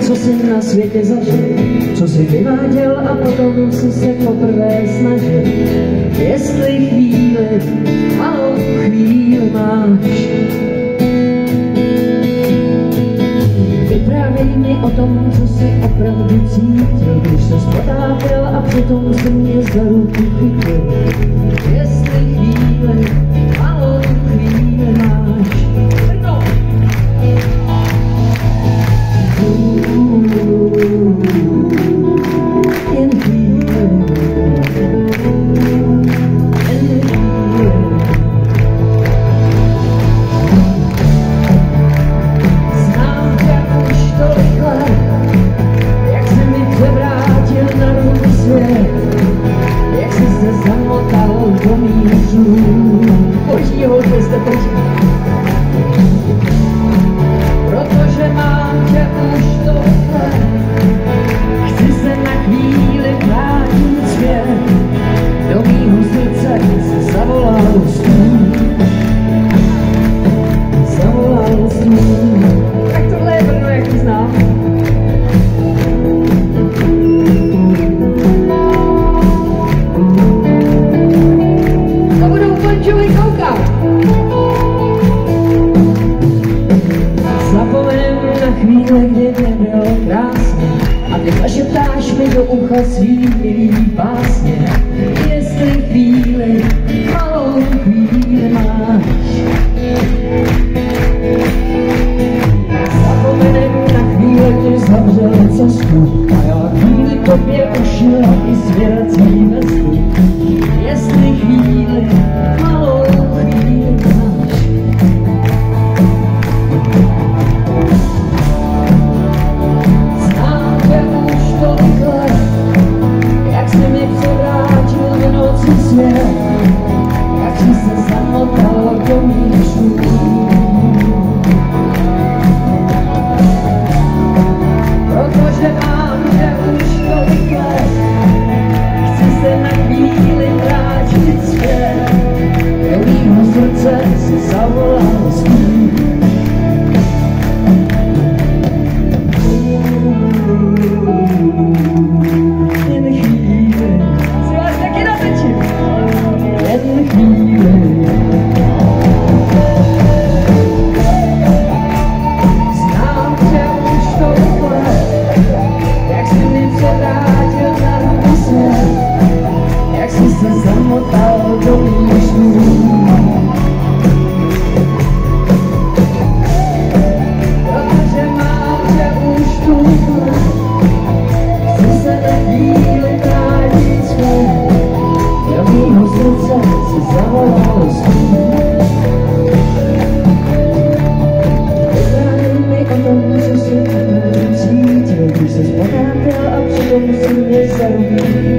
co jsi na světě zažil, co jsi vyváděl a potom si se poprvé snažil. Jestli chvíli, malou chvíli máš, Vyprávěj mi o tom, co jsi opravdu cítil, když se potápěl a přitom si mě za ruku chytil. Jestli chvíli, zašeptáš mi do ucha svý básně. Chvíli, kdy zavřel cestu a já chvíli tobě ušila i svěrací vestu. Jestli chvíli, malou chvíli máš, znám tě už tolik let, jak jsi mi převrátil v noci svět, jak jsi se zamotal do míčů. Texas, I our always se potápěl a přitom si mě